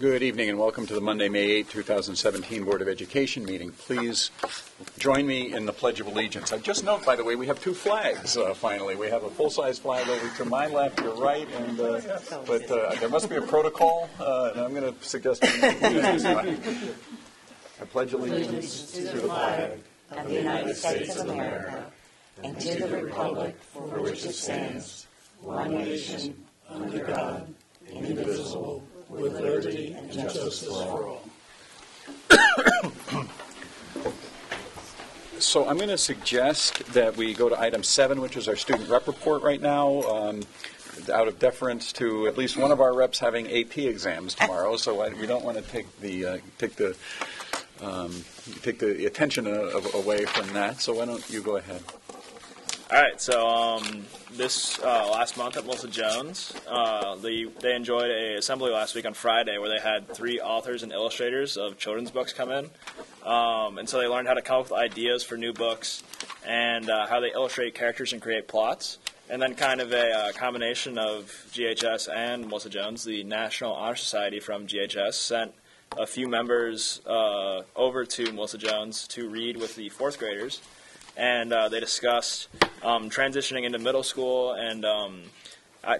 Good evening and welcome to the Monday, May 8, 2017 Board of Education meeting. Please join me in the Pledge of Allegiance. I just note, by the way, we have two flags uh, finally. We have a full-size flag over to my left, your right, and uh, but uh, there must be a protocol, uh, and I'm going to suggest. I pledge allegiance to the flag of the United States of America and to the republic for which it stands, one nation, under God, indivisible, with liberty and justice for all. So I'm going to suggest that we go to item seven, which is our student rep report right now. Um, out of deference to at least one of our reps having AP exams tomorrow, so I, we don't want to take the uh, take the um, take the attention uh, away from that. So why don't you go ahead? All right, so um, this uh, last month at Melissa Jones, uh, they, they enjoyed a assembly last week on Friday where they had three authors and illustrators of children's books come in, um, and so they learned how to come up with ideas for new books and uh, how they illustrate characters and create plots, and then kind of a uh, combination of GHS and Melissa Jones, the National Honor Society from GHS, sent a few members uh, over to Melissa Jones to read with the fourth graders and uh, they discussed um, transitioning into middle school and um,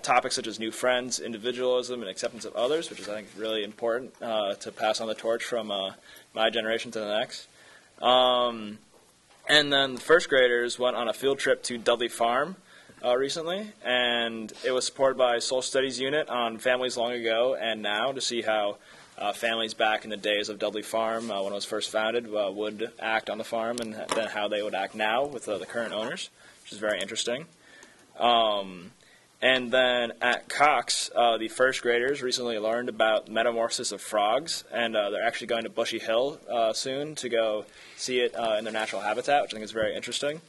topics such as new friends, individualism, and acceptance of others, which is I think really important uh, to pass on the torch from uh, my generation to the next. Um, and then the first graders went on a field trip to Dudley Farm. Uh, recently, and it was supported by Soul Studies Unit on families long ago and now to see how uh, families back in the days of Dudley Farm, uh, when it was first founded, uh, would act on the farm, and then how they would act now with uh, the current owners, which is very interesting. Um, and then at Cox, uh, the first graders recently learned about metamorphosis of frogs, and uh, they're actually going to Bushy Hill soon to go see it in their natural habitat, which I think is very interesting.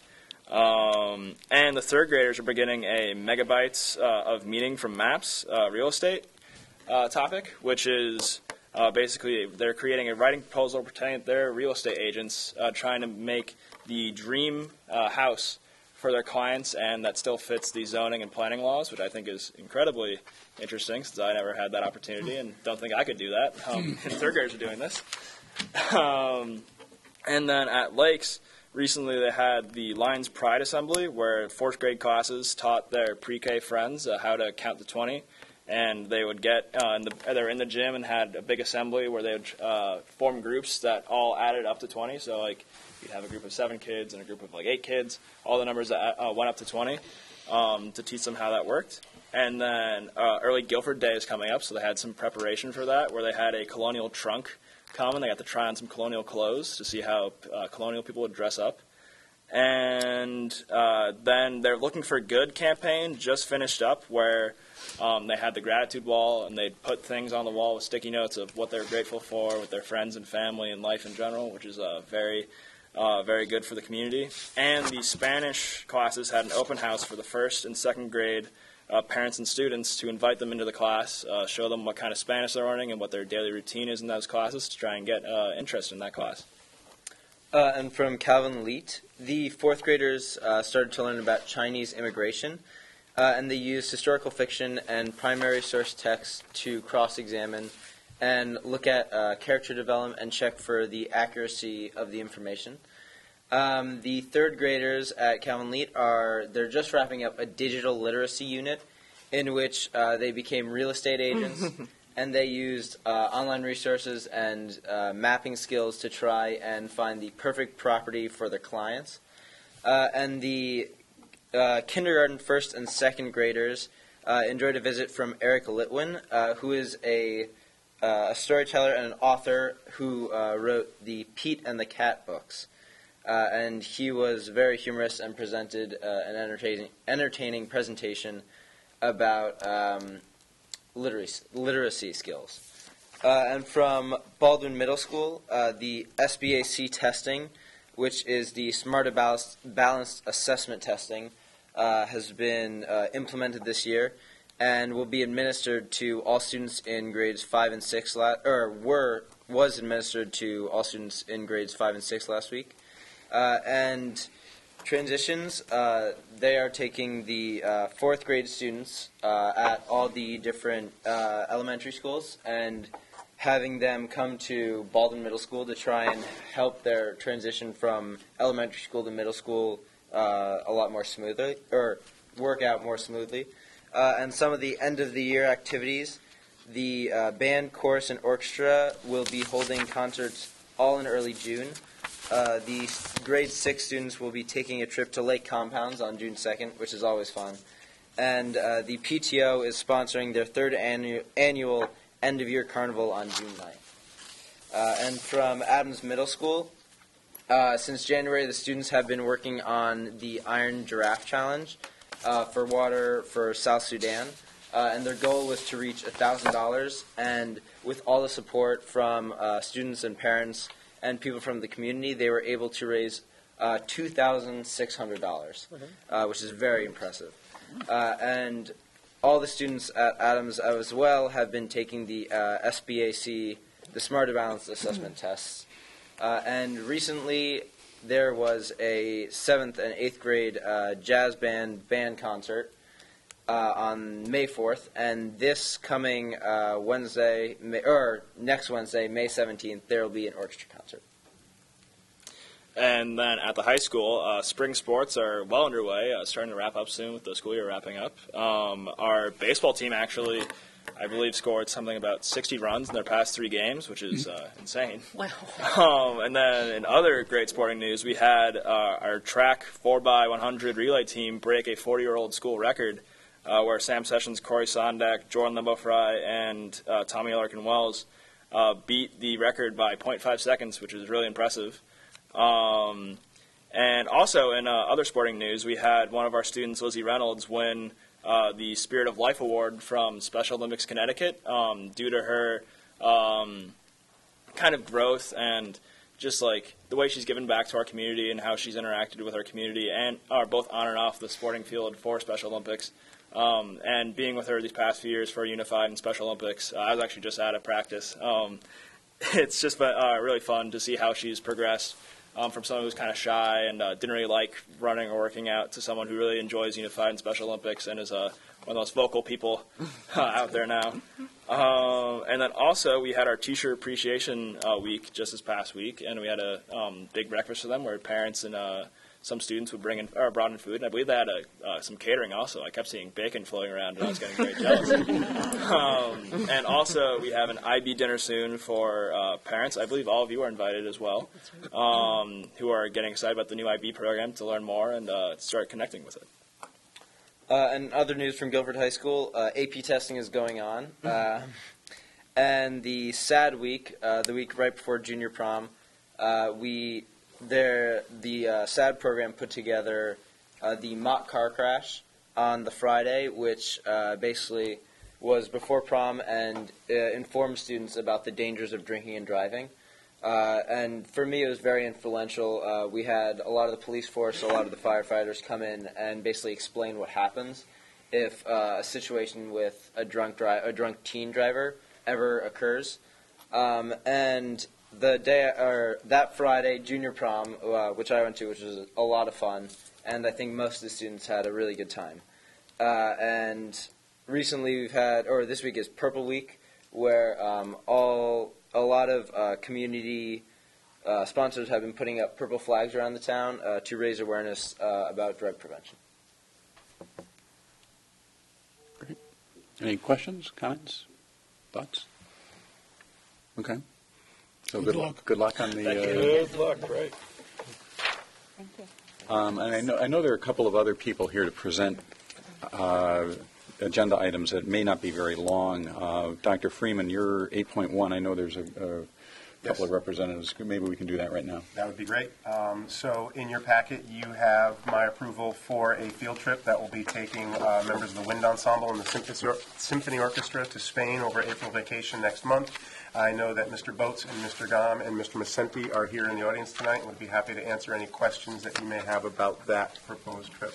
Um, and the third graders are beginning a megabytes of meaning from maps real estate topic, which is uh, basically, they're creating a writing proposal pretending they're real estate agents uh, trying to make the dream uh, house for their clients and that still fits the zoning and planning laws, which I think is incredibly interesting since I never had that opportunity and don't think I could do that. Um, third graders are doing this. Um, and then at Lakes, recently they had the Lions Pride Assembly where fourth grade classes taught their pre K friends uh, how to count to 20 and they would get uh, in the, they were in the gym and had a big assembly where they would uh, form groups that all added up to 20. So like you'd have a group of seven kids and a group of like eight kids, all the numbers that uh, went up to 20 um, to teach them how that worked. And then uh, early Guilford Day is coming up, so they had some preparation for that, where they had a colonial trunk come and they got to try on some colonial clothes to see how uh, colonial people would dress up. And uh, then they're looking for good campaign just finished up where um, they had the gratitude wall, and they'd put things on the wall with sticky notes of what they're grateful for with their friends and family and life in general, which is uh, very, uh, very good for the community. And the Spanish classes had an open house for the first and second grade uh, parents and students to invite them into the class, uh, show them what kind of Spanish they're learning and what their daily routine is in those classes to try and get uh, interest in that class. Uh, and from Calvin Leete, the fourth graders started to learn about Chinese immigration uh, and they use historical fiction and primary source text to cross examine and look at uh, character development and check for the accuracy of the information. Um, the third graders at Calvin Leete are they're just wrapping up a digital literacy unit in which uh, they became real estate agents and they used uh, online resources and uh, mapping skills to try and find the perfect property for their clients. Uh, and the uh, kindergarten first and second graders uh, enjoyed a visit from Eric Litwin, uh, who is a, uh, a, storyteller and an author who uh, wrote the Pete and the Cat books. Uh, and he was very humorous and presented an entertaining, entertaining presentation about um, literacy, literacy skills. and from Baldwin Middle School, the SBAC testing, which is the Smarter Balanced, balanced Assessment Testing, uh, has been uh, implemented this year and will be administered to all students in grades five and six la- or were was administered to all students in grades five and six last week. Uh, and transitions, uh, they are taking the uh, fourth grade students uh, at all the different elementary schools and having them come to Baldwin Middle School to try and help their transition from elementary school to middle school uh, a lot more smoothly, or work out more smoothly. Uh, and some of the end of the year activities, the uh, band, chorus, and orchestra will be holding concerts all in early June. Uh, the grade six students will be taking a trip to Lake Compounce on June 2nd, which is always fun. And uh, the PTO is sponsoring their third annu- annual end of year carnival on June 9th. Uh, and from Adams Middle School, uh, since January, the students have been working on the Iron Giraffe Challenge uh, for water for South Sudan. Uh, and their goal was to reach $1,000. And with all the support from uh, students and parents and people from the community, they were able to raise uh, $2,600, uh, which is very impressive. Uh, and all the students at Adams as well have been taking the uh, SBAC, the Smarter Balanced Assessment tests. Uh, and recently, there was a seventh and eighth grade uh, jazz band band concert uh, on May 4th, and this coming uh, Wednesday, May, or next Wednesday, May 17th, there will be an orchestra concert. And then at the high school, uh, spring sports are well underway, uh, starting to wrap up soon with the school year wrapping up. Um, our baseball team actually, I believe, scored something about 60 runs in their past three games, which is uh, insane. Wow. Um, and then in other great sporting news, we had uh, our track 4x100 relay team break a 40 year old school record uh, where Sam Sessions, Corey Sondak, Jordan Limbo Fry, and uh, Tommy Larkin Wells uh, beat the record by 0.5 seconds, which is really impressive. Um, and also in uh, other sporting news, we had one of our students, Lizzie Reynolds, win uh, the Spirit of Life Award from Special Olympics Connecticut um, due to her um, kind of growth and just like the way she's given back to our community and how she's interacted with our community and are both on and off the sporting field for Special Olympics. Um, and being with her these past few years for Unified and Special Olympics, uh, I was actually just out of practice. Um, it's just been uh, really fun to see how she's progressed um, from someone who's kind of shy and uh, didn't really like running or working out to someone who really enjoys Unified and Special Olympics and is uh, one of those vocal people uh, out there now. Um, and then also we had our Teacher Appreciation uh, Week just this past week, and we had a um, big breakfast for them where parents and uh, some students would bring in or brought in food, and I believe they had a, uh, some catering also. I kept seeing bacon floating around, and I was getting very jealous. um, and also, we have an IB dinner soon for uh, parents. I believe all of you are invited as well, um, who are getting excited about the new IB program to learn more and uh, start connecting with it. Uh, and other news from Guilford High School: uh, AP testing is going on, uh, and the sad week, uh, the week right before junior prom, uh, we there the uh, SAD program put together uh, the mock car crash on the Friday, which uh, basically was before prom and uh, informed students about the dangers of drinking and driving. Uh, and for me, it was very influential. Uh, we had a lot of the police force, a lot of the firefighters come in and basically explain what happens if uh, a situation with a drunk dri- a drunk teen driver ever occurs. Um, and the day or that Friday, junior prom, uh, which I went to, which was a lot of fun, and I think most of the students had a really good time. Uh, and recently, we've had, or this week is Purple Week, where um, all a lot of uh, community uh, sponsors have been putting up purple flags around the town uh, to raise awareness uh, about drug prevention. Great. Any questions, comments, thoughts? Okay. So Good good luck. luck. Good luck on the. uh, Good luck, right. Thank you. Um, and I know, I know there are a couple of other people here to present uh, agenda items that may not be very long. Uh, Dr. Freeman, you're 8.1. I know there's a, a couple Yes. of representatives. Maybe we can do that right now. That would be great. Um, So in your packet, you have my approval for a field trip that will be taking uh, members of the Wind Ensemble and the Symphony Symphony Orchestra to Spain over April vacation next month. I know that Mr. Boats and Mr. Gom and Mr. Macenti are here in the audience tonight and would be happy to answer any questions that you may have about that proposed trip.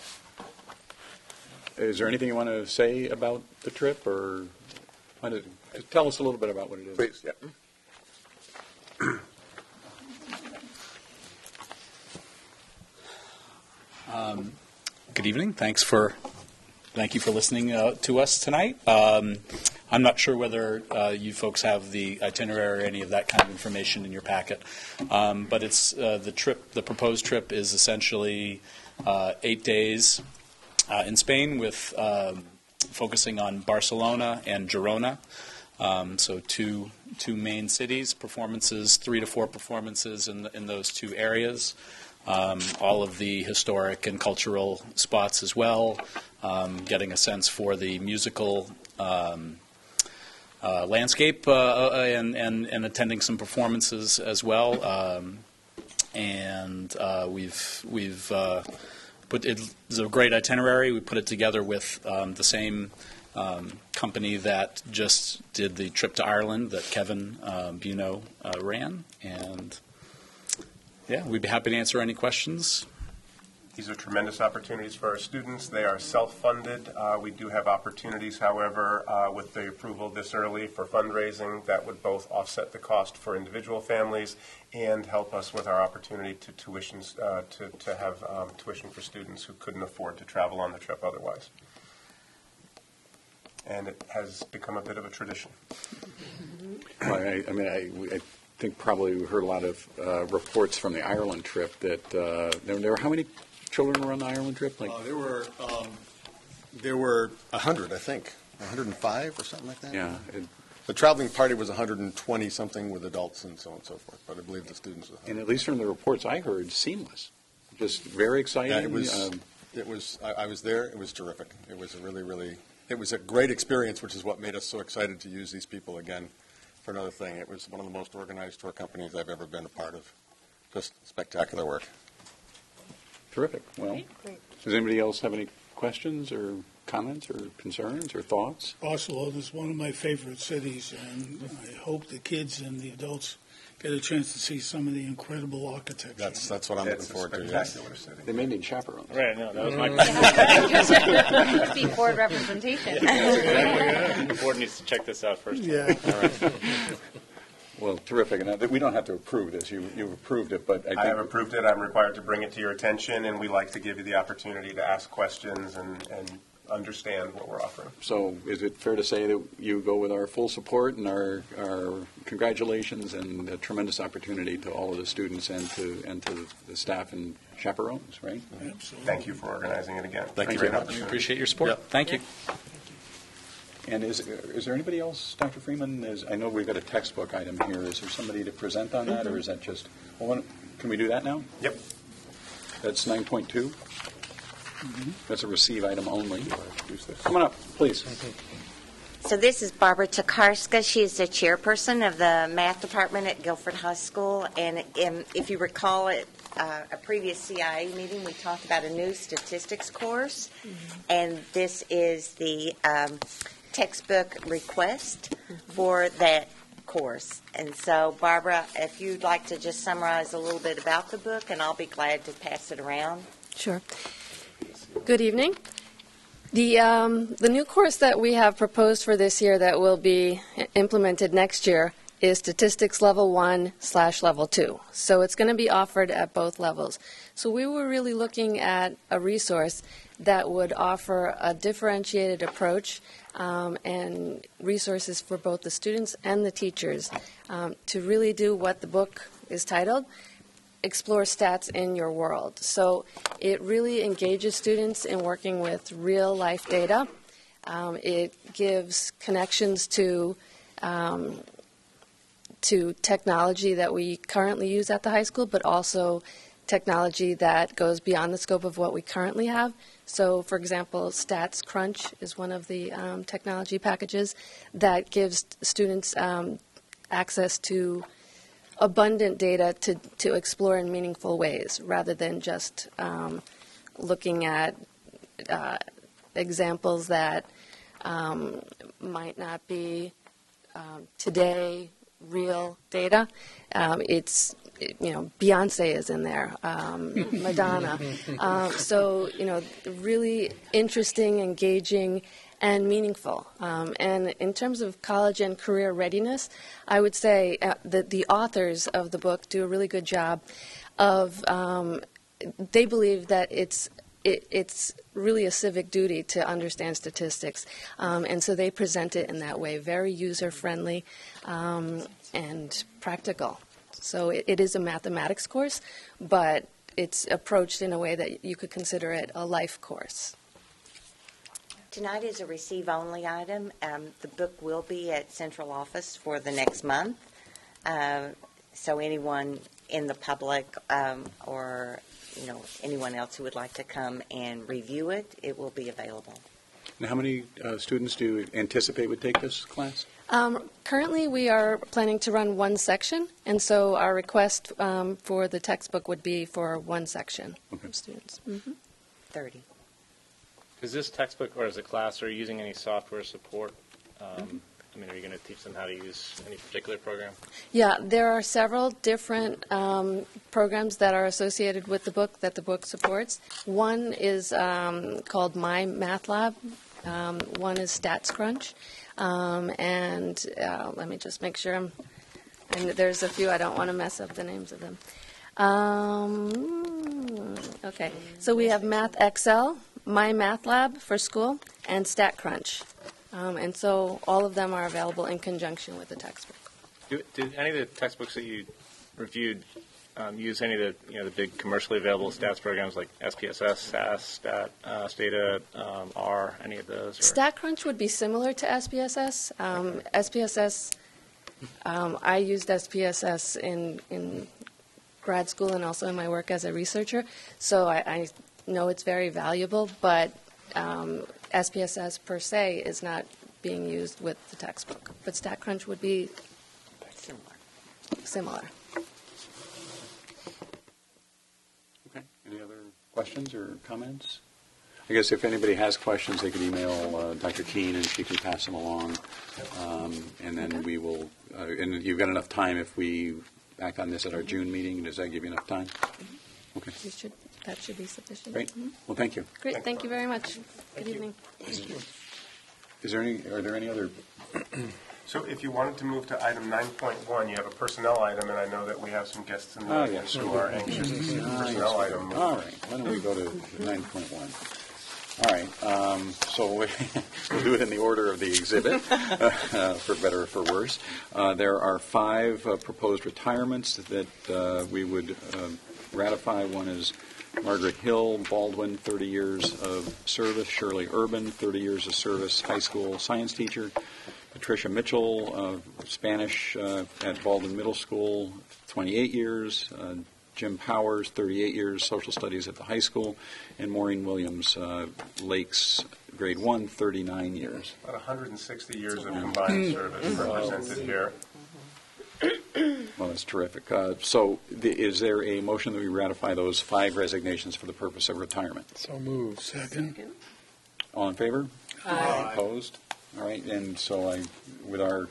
Is there anything you want to say about the trip, or want to- tell us a little bit about what it is? Please, yeah. Good evening. Thanks for, thank you for listening uh, to us tonight. Um, I'm not sure whether uh, you folks have the itinerary or any of that kind of information in your packet, um, but it's uh, the trip. The proposed trip is essentially uh, eight days uh, in Spain, with um, focusing on Barcelona and Girona. Um, so two two main cities, performances, three to four performances in in those two areas. Um, all of the historic and cultural spots as well, um, getting a sense for the musical um, uh, landscape uh, uh, and, and, and attending some performances as well. Um, and uh, we've, we've uh, put it's a great itinerary. We put it together with um, the same um, company that just did the trip to Ireland that Kevin Buno uh, ran. And yeah, we'd be happy to answer any questions. These are tremendous opportunities for our students. They are self-funded. Uh, We do have opportunities, however, uh, with the approval this early for fundraising that would both offset the cost for individual families and help us with our opportunity to tuition, uh, to to have um, tuition for students who couldn't afford to travel on the trip otherwise. And it has become a bit of a tradition. Well, I, I mean, I, I think probably we heard a lot of uh, reports from the Ireland trip that uh, there, there were how many children were on the Ireland trip? Like, Uh, There were, um, there were 100, I think, 105 or something like that. yeah, it, The traveling party was 120-something with adults and so on and so forth, but I believe the students were and at least from the reports I heard, seamless. Just very exciting. Yeah, it was, um, it was, I I was there, it was terrific. It was a really, really, it was a great experience, which is what made us so excited to use these people again for another thing. It was one of the most organized tour companies I've ever been a part of. Just spectacular work. Terrific. Well, does anybody else have any questions or comments or concerns or thoughts? Barcelona is one of my favorite cities, and I hope the kids and the adults get a chance to see some of the incredible architecture. That's, that's what I'm looking forward to, yes. spectacular city. They may need chaperones. Right, no, that was my Be board representation. The board needs to check this out first. Yeah. Well, terrific. And uh, we don't have to approve this. You, you've approved it, but I think. I have approved it. I'm required to bring it to your attention, and we like to give you the opportunity to ask questions and, and understand what we're offering. So is it fair to say that you go with our full support and our, our congratulations and a tremendous opportunity to all of the students and to, and to the staff and chaperones, right? Absolutely. Thank you for organizing it again. Thank you Great very much. opportunity. Appreciate your support. Yep. Thank you. And is, is there anybody else, Dr. Freeman? Is, I know we've got a textbook item here. Is there somebody to present on that, or is that just, well, why can we do that now? Yep. That's 9.2? That's a receive item only. Come on up, please. So this is Barbara Tokarska. She is the chairperson of the math department at Guilford High School. And if you recall at uh, a previous CIA meeting, we talked about a new statistics course. And this is the um, textbook request for that course. And so Barbara, if you'd like to just summarize a little bit about the book, and I'll be glad to pass it around. Sure. Good evening. The, um, the new course that we have proposed for this year that will be implemented next year is Statistics Level 1 slash Level 2. So it's going to be offered at both levels. So we were really looking at a resource that would offer a differentiated approach um, and resources for both the students and the teachers um, to really do what the book is titled, explore stats in your world. So it really engages students in working with real life data. Um, it gives connections to um, to technology that we currently use at the high school, but also technology that goes beyond the scope of what we currently have. So, for example, Stats Crunch is one of the um, technology packages that gives students um, access to abundant data to, to explore in meaningful ways rather than just um, looking at uh, examples that um, might not be um, today real data. Um, it's you know Beyonce is in there, um, Madonna. Um, so you know really interesting, engaging, and meaningful. Um, and in terms of college and career readiness, I would say uh, that the authors of the book do a really good job of. Um, they believe that it's it, it's really a civic duty to understand statistics. Um, and so they present it in that way, very user friendly um, and practical. So it, it is a mathematics course, but it's approached in a way that you could consider it a life course. Tonight is a receive-only item. Um, The book will be at central office for the next month. Uh, So anyone in the public um, or, you know, anyone else who would like to come and review it, it will be available. And how many uh, students do you anticipate would take this class? Um, currently, we are planning to run one section, and so our request um, for the textbook would be for one section Okay. of students. Mhm. 30. Is this textbook or is it class, are you using any software support? Um, I mean, are you going to teach them how to use any particular program? Yeah, there are several different um, programs that are associated with the book that the book supports. One is um, called My Math Lab. Um, one is StatsCrunch, um, and uh, let me just make sure I'm. And there's a few I don't want to mess up the names of them. Um, okay, so we have MathXL, My Math Lab for school, and StatCrunch, um, and so all of them are available in conjunction with the textbook. Do, did any of the textbooks that you reviewed um, use any of the, you know, the big commercially available stats programs like SPSS, SAS, Stat, uh, Stata, um, R, any of those? or- StatCrunch would be similar to SPSS. Um, SPSS, um, I used SPSS in, in grad school and also in my work as a researcher, so I, I know it's very valuable, but um, SPSS per se is not being used with the textbook. But StatCrunch would be Similar. similar. Okay, any other questions or comments? I guess if anybody has questions, they could email uh, Dr. Keene and she can pass them along. Um, And then we will, uh, and you've got enough time if we act on this at our June meeting, does that give you enough time? Okay, You should, that should be sufficient. great. Mhm. Well, thank you. Great, thank you very much. Good evening. Thank you. Is there any, are there any other, So if you wanted to move to item 9.1, you have a personnel item, and I know that we have some guests in the Oh, audience yes. who are anxious to see the personnel item. all right, why don't we go to 9.1? All right, um, so we- we'll do it in the order of the exhibit, uh, for better or for worse. Uh, There are five uh, proposed retirements that uh, we would um, ratify. One is Margaret Hill Baldwin, 30 years of service. Shirley Urban, 30 years of service, high school science teacher. Patricia Mitchell, uh, Spanish uh, at Baldwin Middle School, 28 years. Uh, Jim Powers, 38 years, social studies at the high school. And Maureen Williams, uh, Lakes, grade 1, 39 years. About 160 years of combined service represented here. Well, that's terrific. Uh, So the- is there a motion that we ratify those five resignations for the purpose of retirement? So moved. Second. All in favor? Aye. Opposed? All right, and so I, with our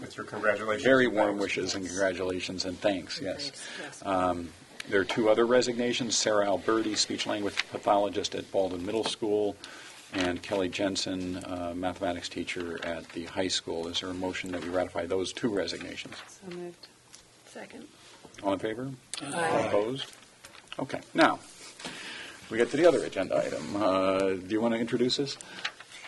With your congratulations. very warm thanks. wishes and congratulations and thanks, yes. Um, There are two other resignations, Sarah Alberti, speech language pathologist at Baldwin Middle School, and Kelly Jensen, uh, mathematics teacher at the high school. Is there a motion that we ratify those two resignations? So moved. Second. All in favor? Aye. Opposed? Okay, now, we get to the other agenda item. Uh, Do you want to introduce this?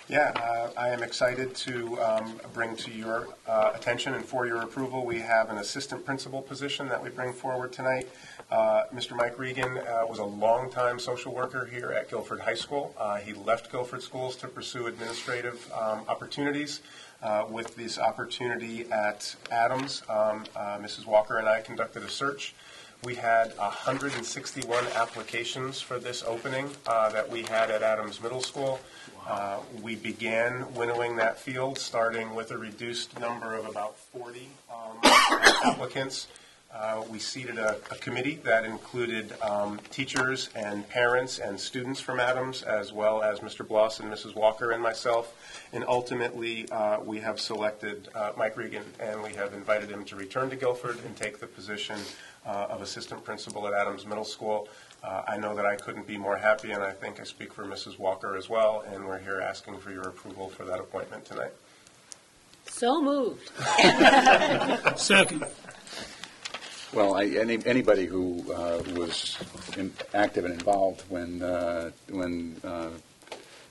Yeah, uh, I am excited to um, bring to your uh, attention and for your approval, we have an assistant principal position that we bring forward tonight. Uh, Mr. Mike Regan uh, was a longtime social worker here at Guilford High School. Uh, He left Guilford Schools to pursue administrative um, opportunities. Uh, With this opportunity at Adams, um, uh, Mrs. Walker and I conducted a search. We had 161 applications for this opening uh, that we had at Adams Middle School. Uh, We began winnowing that field, starting with a reduced number of about 40 um, applicants. Uh, We seated a a committee that included um, teachers and parents and students from Adams, as well as Mr. Bloss and Mrs. Walker and myself. And ultimately, uh, we have selected uh, Mike Regan, and we have invited him to return to Guilford and take the position uh, of assistant principal at Adams Middle School. Uh, I know that I couldn't be more happy, and I think I speak for Mrs. Walker as well, and we're here asking for your approval for that appointment tonight. So moved. Second. Well, I, any, anybody who uh, was in, active and involved when uh, when uh,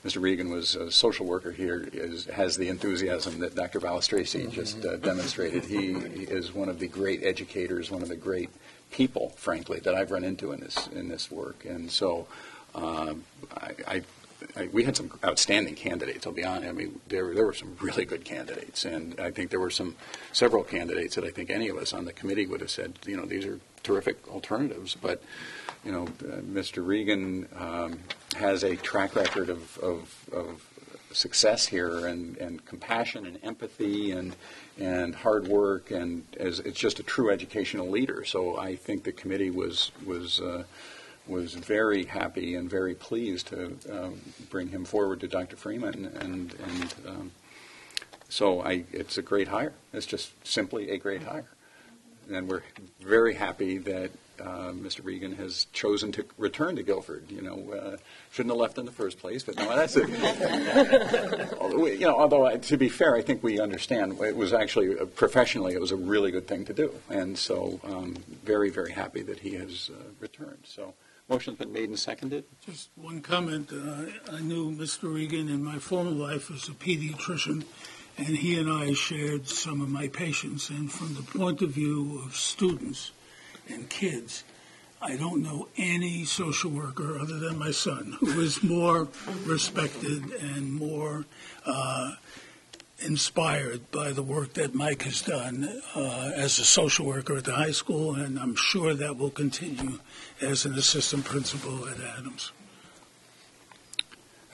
Mr. Regan was a social worker here is, has the enthusiasm that Dr. Balistracci just uh, demonstrated. He, is one of the great educators, one of the great people, frankly, that I've run into in this in this work, and so um, I, I I, we had some outstanding candidates. I'll be honest. I mean, there there were some really good candidates, and I think there were some several candidates that I think any of us on the committee would have said, you know, these are terrific alternatives. But you know, uh, Mr. Regan um, has a track record of, of, of success here, and, and compassion and empathy and and hard work, and as it's just a true educational leader. So I think the committee was was. Uh, was very happy and very pleased to um, bring him forward to Dr. Freeman, and and um, so I, it's a great hire. It's just simply a great hire, and we're very happy that uh, Mr. Regan has chosen to return to Guilford. You know, uh, shouldn't have left in the first place, but no, that's it. Although we- you know, although uh, to be fair, I think we understand it was actually uh, professionally it was a really good thing to do, and so um, very very happy that he has uh, returned. So. Motion's been made and seconded. Just one comment. Uh, I knew Mr. Regan in my former life as a pediatrician, and he and I shared some of my patients. And from the point of view of students and kids, I don't know any social worker other than my son who is more respected and more uh, inspired by the work that Mike has done uh, as a social worker at the high school, and I'm sure that will continue as an assistant principal at Adams.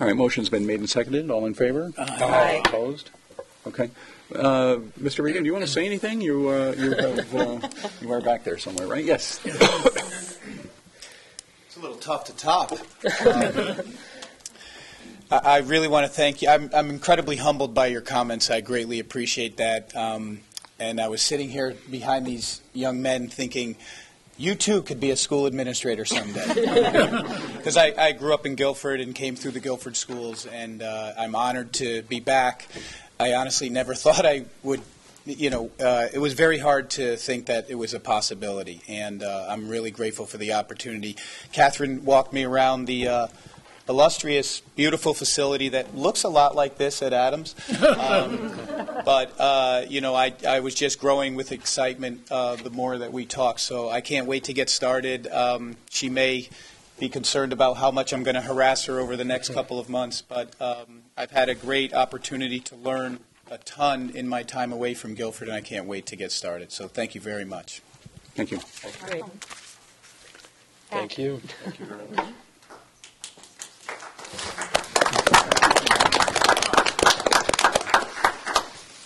All right, motion's been made and seconded. All in favor? Aye. Opposed? Okay. Uh, Mr. Regan, do you want to say anything? You, uh, you have, uh, you are back there somewhere, right? Yes. It's a little tough to top. I I really want to thank you. I'm, I'm incredibly humbled by your comments. I greatly appreciate that. Um, and I was sitting here behind these young men thinking, you too could be a school administrator someday. Because I, I grew up in Guilford and came through the Guilford schools, and uh, I'm honored to be back. I honestly never thought I would you know, uh, it was very hard to think that it was a possibility, and uh, I'm really grateful for the opportunity. Catherine walked me around the uh, illustrious, beautiful facility that looks a lot like this at Adams. Um, but, uh, you know, I, I was just growing with excitement uh, the more that we talk, so I can't wait to get started. Um, she may be concerned about how much I'm going to harass her over the next couple of months, but um, I've had a great opportunity to learn a ton in my time away from Guilford, and I can't wait to get started. So thank you very much. Thank you. Great. Thank you.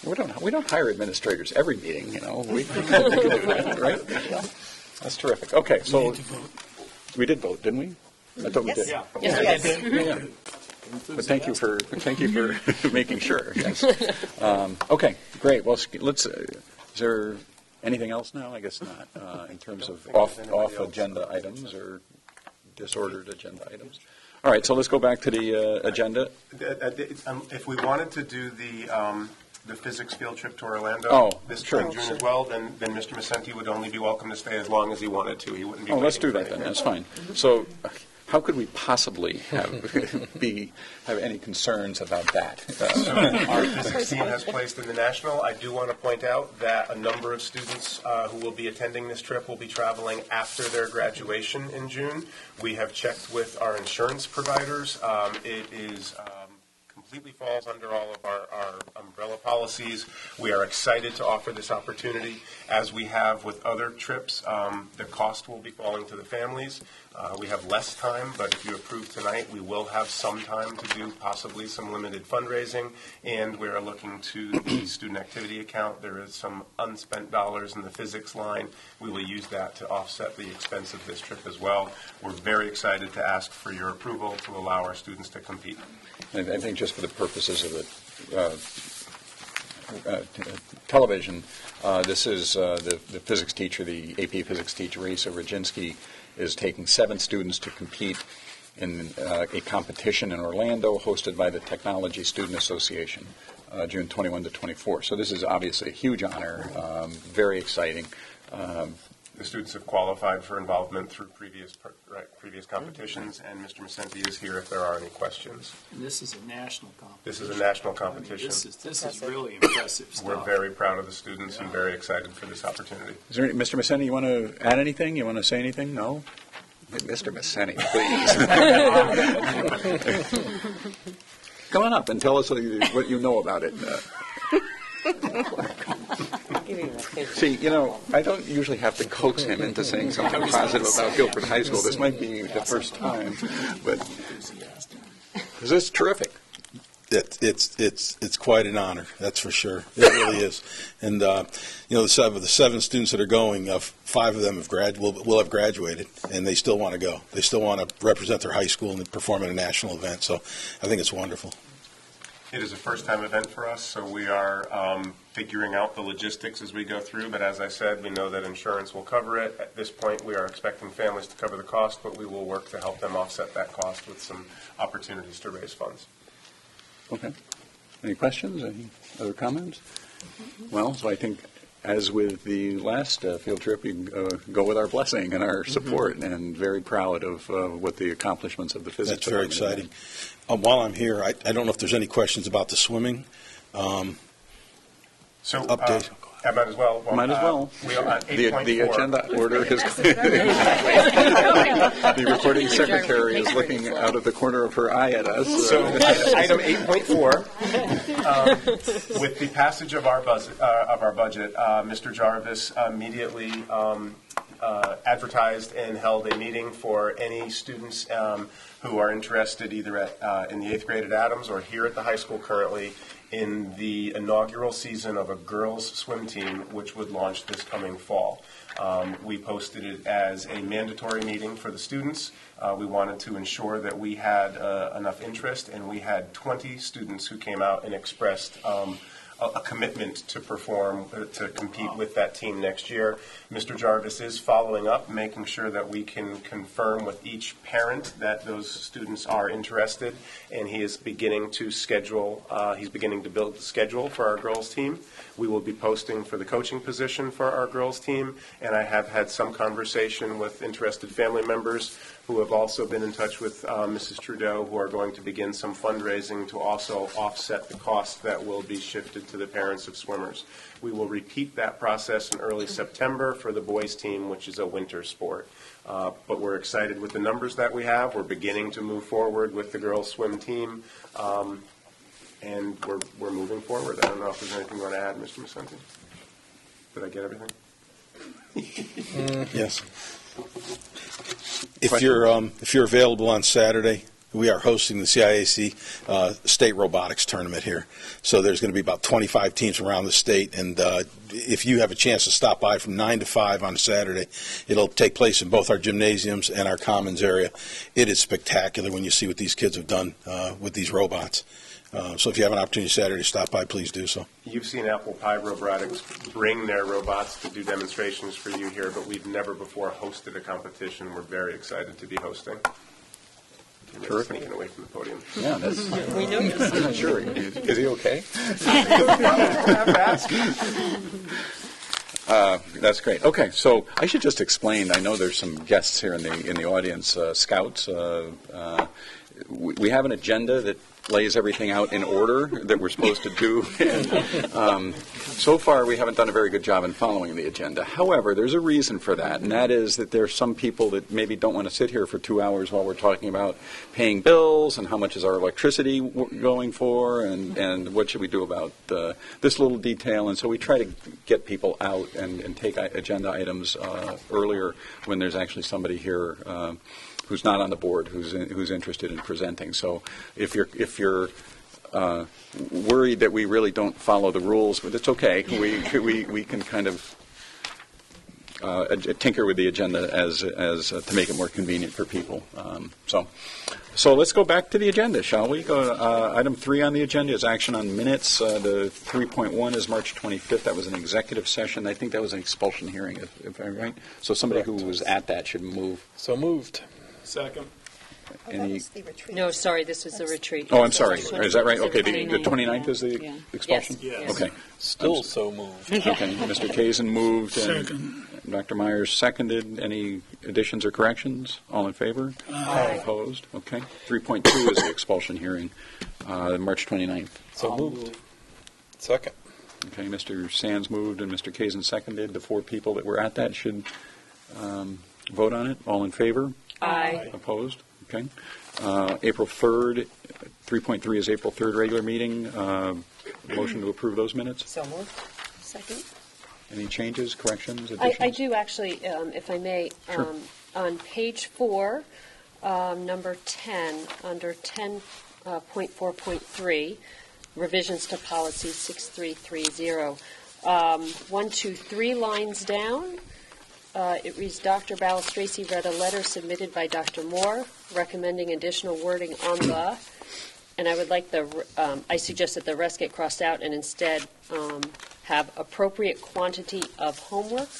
We don't, we don't hire administrators every meeting, you know. We, we can do that, right? That's terrific. Okay, We so need vote. we did vote, didn't we? I thought we did. Yes, yes. Yeah. But thank you for, thank you for making sure, yes. Um, Okay, great, well, let's, uh, is there anything else now? I guess not, uh, in terms of off, off-agenda items or disordered agenda items. All right, so let's go back to the uh, agenda. Uh, um, If we wanted to do the, um, the physics field trip to Orlando Oh, this sure. June as well, then, then Mr. Vicenti would only be welcome to stay as long as he wanted to. He wouldn't be Oh, let's do that then, anything. that's fine. So how could we possibly have, be, have any concerns about that? Uh, Our physics team has placed in the national. I do want to point out that a number of students uh, who will be attending this trip will be traveling after their graduation in June. We have checked with our insurance providers. Um, It is um, completely falls under all of our, our umbrella policies. We are excited to offer this opportunity. As we have with other trips, um, the cost will be falling to the families. Uh, We have less time, but if you approve tonight, we will have some time to do possibly some limited fundraising. And we are looking to the student activity account. There is some unspent dollars in the physics line. We will use that to offset the expense of this trip as well. We're very excited to ask for your approval to allow our students to compete. I I think just for the purposes of the uh, uh, television, uh, this is uh, the the physics teacher, the AP physics teacher, Raisa Roginski, is taking seven students to compete in uh, a competition in Orlando hosted by the Technology Student Association, uh, June 21 to 24. So this is obviously a huge honor, um, very exciting. Um, The students have qualified for involvement through previous, right, previous competitions, and Mr. Macenti is here if there are any questions. And this is a national competition. This is a national I mean, competition. This is, this is really impressive stuff. We're very proud of the students and very excited for this opportunity. Is there, any- Mr. Messeni, you want to add anything? You want to say anything? No? Mr. Messeni, please. Come on up and tell us what you know about it. See, you know, I don't usually have to coax him into saying something positive about Guilford High School. This might be the first time, but this is terrific. It, it's it's it's quite an honor. That's for sure. It really is. And uh, you know, the seven the seven students that are going, uh, five of them have grad will, will have graduated, and they still want to go. They still want to represent their high school and perform at a national event. So, I think it's wonderful. It is a first-time event for us, so we are um, figuring out the logistics as we go through. But as I said, we know that insurance will cover it. At this point, we are expecting families to cover the cost, but we will work to help them offset that cost with some opportunities to raise funds. Okay. Any questions? Any other comments? Well, so I think, as with the last uh, field trip, you uh, go with our blessing and our support, and very proud of uh, what the accomplishments of the physics. That's very exciting. Um, while I'm here, I, I don't know if there's any questions about the swimming. Um, So, uh, Update. I might as well. Might as uh, well. We are on The, 8.4. the agenda order is, the recording secretary is looking out of the corner of her eye at us. So, item 8.4, um, with the passage of our budget, uh, of our budget, uh, Mr. Jarvis immediately um, uh, advertised and held a meeting for any students um, who are interested either at, uh, in the eighth grade at Adams or here at the high school currently in the inaugural season of a girls' swim team, which would launch this coming fall. Um, We posted it as a mandatory meeting for the students. Uh, We wanted to ensure that we had uh, enough interest, and we had 20 students who came out and expressed um, a a commitment to perform, uh, to compete with that team next year. Mr. Jarvis is following up, making sure that we can confirm with each parent that those students are interested, and he is beginning to schedule, uh, he's beginning to build the schedule for our girls' team. We will be posting for the coaching position for our girls' team, and I have had some conversation with interested family members who have also been in touch with uh, Mrs. Trudeau, who are going to begin some fundraising to also offset the cost that will be shifted to the parents of swimmers. We will repeat that process in early September for the boys' team, which is a winter sport. Uh, But we're excited with the numbers that we have. We're beginning to move forward with the girls' swim team, um, and we're, we're moving forward. I don't know if there's anything you want to add, Mr. Macenti? Did I get everything? Yes. If you're um, if you're available on Saturday, we are hosting the CIAC uh, state robotics tournament here. So there's going to be about 25 teams around the state, and uh, if you have a chance to stop by from nine to five on Saturday, it'll take place in both our gymnasiums and our commons area. It is spectacular when you see what these kids have done uh, with these robots. Uh, so if you have an opportunity Saturday to stop by, please do so. You've seen Apple Pi Robotics bring their robots to do demonstrations for you here, but we've never before hosted a competition. We're very excited to be hosting. You're Terrific. Sneaking away from the podium. Yeah, that's. We know you're I'm not sure. Is is he okay? Uh, That's great. Okay, so I should just explain, I know there's some guests here in the, in the audience, uh, scouts. uh, uh, We we have an agenda that lays everything out in order that we're supposed to do. And, um, So far, we haven't done a very good job in following the agenda. However, there's a reason for that, and that is that there are some people that maybe don't want to sit here for two hours while we're talking about paying bills and how much is our electricity going for, and, and what should we do about uh, this little detail. And so we try to get people out and, and take agenda items uh, earlier when there's actually somebody here uh, who's not on the board who's in, who's interested in presenting. So if you're if you're uh, worried that we really don't follow the rules, but it's okay. We we we can kind of. Uh, tinker with the agenda as as uh, to make it more convenient for people. Um, so, so let's go back to the agenda, shall we? Go to, uh, item three on the agenda is action on minutes. Uh, the 3.1 is March 25th. That was an executive session. I think that was an expulsion hearing, if, if I'm right. So somebody who was at that should move. So moved. Second. Any, No, sorry, this was the retreat. oh, I'm sorry, is that right? Okay, the the 29th is the Yeah. expulsion? Yes. Yes. Okay. Still so moved. Okay, Mr. Kazin moved and Dr. Myers seconded. Any additions or corrections? All in favor? Aye. Opposed? Okay. 3.2 is the expulsion hearing, uh, March 29th. So moved. Second. Okay, Mr. Sands moved and Mr. Kazin seconded. The four people that were at that should um, vote on it. All in favor? Aye. Opposed? Okay. Uh, April 3rd, 3.3 is April 3rd regular meeting. Uh, Motion to approve those minutes? So moved. Second. Any changes, corrections, I, additions? I do actually, um, if I may, Sure. um, on page four, um, number 10, under 10.4.3, revisions to policy 6330. Um, One, two, three lines down, uh, it reads, Dr. Balistraci read a letter submitted by Dr. Moore recommending additional wording on the, and I would like the, um, I suggest that the rest get crossed out and instead um, have appropriate quantity of homework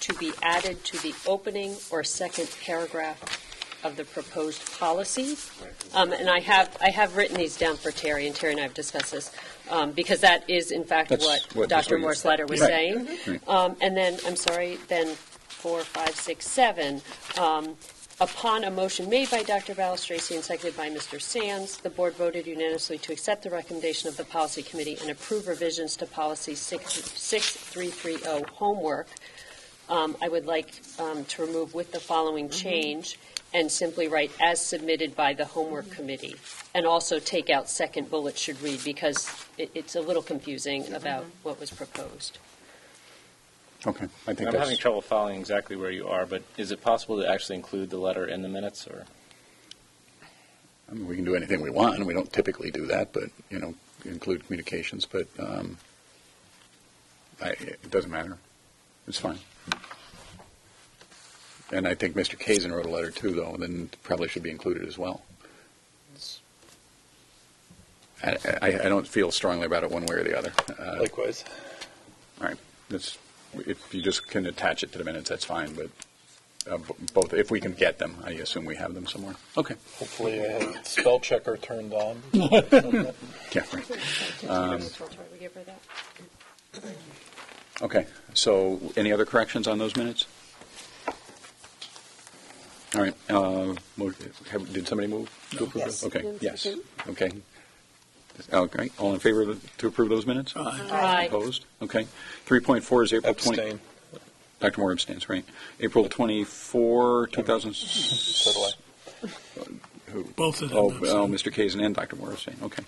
to be added to the opening or second paragraph of the proposed policy. Um, And I have, I have written these down for Terry, and Terry and I have discussed this, um, because that is in fact That's what what- that's Dr. what you- Moore's letter was Right. saying. Um, And then, I'm sorry, then four, five, six, seven. um, Upon a motion made by Dr. Balistraci and seconded by Mr. Sands, the board voted unanimously to accept the recommendation of the policy committee and approve revisions to policy six- 6330 homework. Um, I would like um, to remove with the following change and simply write as submitted by the homework committee. And also take out second bullet should read because it- it's a little confusing about what was proposed. Okay, I think I'm having trouble following exactly where you are, but is it possible to actually include the letter in the minutes, or? I mean, we can do anything we want. We don't typically do that, but, you know, include communications, but um, I, it doesn't matter. It's fine. And I think Mr. Kazin wrote a letter too, though, and then probably should be included as well. I, I, I don't feel strongly about it one way or the other. Uh, Likewise. All right, that's, if you just can attach it to the minutes, that's fine, but uh, b- both, if we can get them, I assume we have them somewhere. Okay. Hopefully I had spell checker turned on. Yeah, right. Um, We give her that? Okay, so any other corrections on those minutes? All right, uh, mo- have- did somebody move to approve? Yes. Okay, Yes, yes, okay. Okay, all in favor of- to approve those minutes? Aye. Opposed? Okay. 3.4 is April 20. Abstain. Dr. Moore abstains, right. April 24, 2000. So do I. Both of them Oh, abstain. oh, Mr. Kazin and Dr. Moore abstain, okay.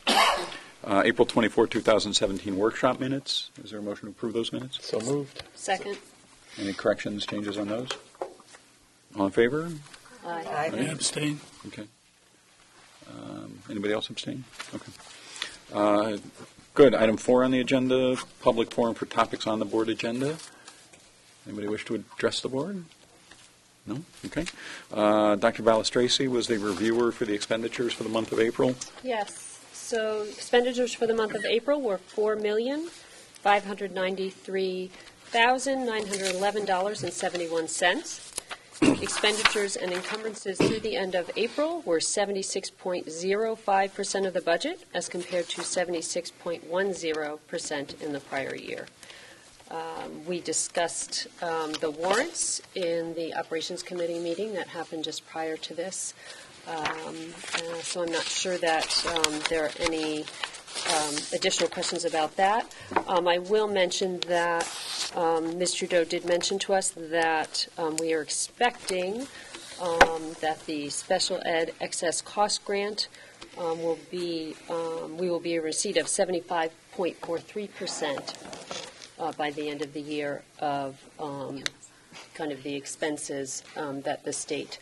Uh, April 24, 2017 workshop minutes. Is there a motion to approve those minutes? So moved. Second? Any corrections, changes on those? All in favor? Aye. I abstain. Okay. Um, Anybody else abstain? Okay. Uh, Good. Item four on the agenda, public forum for topics on the board agenda. Anybody wish to address the board? No? Okay. Uh, Dr. Balistraci was the reviewer for the expenditures for the month of April. Yes, so expenditures for the month of April were four million, five hundred ninety-three thousand, nine hundred eleven dollars and seventy-one cents. Expenditures and encumbrances through the end of April were seventy-six point zero five percent of the budget, as compared to seventy-six point one zero percent in the prior year. Um, We discussed um, the warrants in the Operations Committee meeting that happened just prior to this. Um, uh, So I'm not sure that um, there are any um, additional questions about that. Um, I will mention that um, Ms. Trudeau did mention to us that um, we are expecting um, that the special ed excess cost grant um, will be, we will be in receipt of 75.43% uh, by the end of the year of kind of the expenses that the state